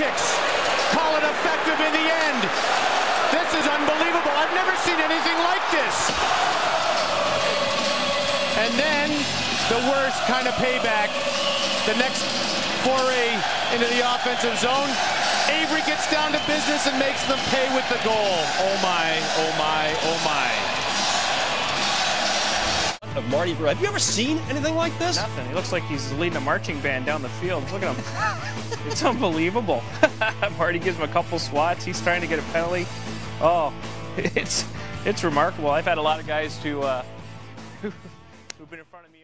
call it effective in the end. This is unbelievable. I've never seen anything like this. And then the worst kind of payback. The next foray into the offensive zone. Avery gets down to business and makes them pay with the goal. Oh my, oh my. Of Marty Brodeur. Have you ever seen anything like this? Nothing. He looks like he's leading a marching band down the field. Look at him. it's unbelievable. Marty gives him a couple swats. He's trying to get a penalty. Oh, it's it's remarkable. I've had a lot of guys to uh, who've been in front of me.